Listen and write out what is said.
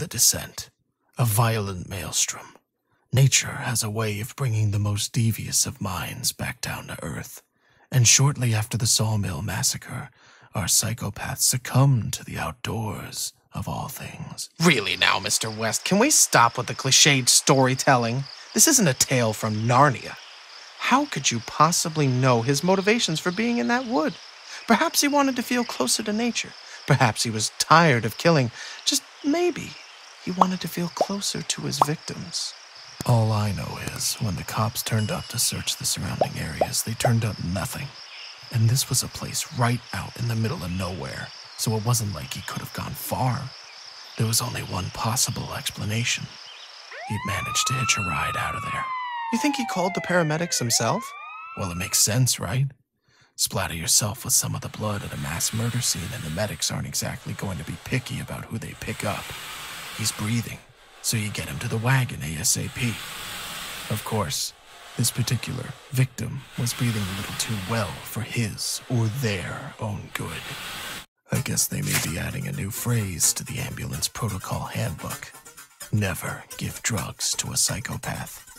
the descent, a violent maelstrom. Nature has a way of bringing the most devious of minds back down to earth. And shortly after the Sawmill Massacre, our psychopath succumbed to the outdoors, of all things. Really now, Mr. West, can we stop with the cliched storytelling? This isn't a tale from Narnia. How could you possibly know his motivations for being in that wood? Perhaps he wanted to feel closer to nature. Perhaps he was tired of killing. Just maybe he wanted to feel closer to his victims. All I know is, when the cops turned up to search the surrounding areas, they turned up nothing. And this was a place right out in the middle of nowhere, so it wasn't like he could have gone far. There was only one possible explanation. He'd managed to hitch a ride out of there. You think he called the paramedics himself? Well, it makes sense, right? Splatter yourself with some of the blood at a mass murder scene, and the medics aren't exactly going to be picky about who they pick up. He's breathing, so you get him to the wagon ASAP. Of course, this particular victim was breathing a little too well for his or their own good. I guess they may be adding a new phrase to the ambulance protocol handbook. Never give drugs to a psychopath.